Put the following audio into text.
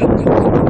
And so.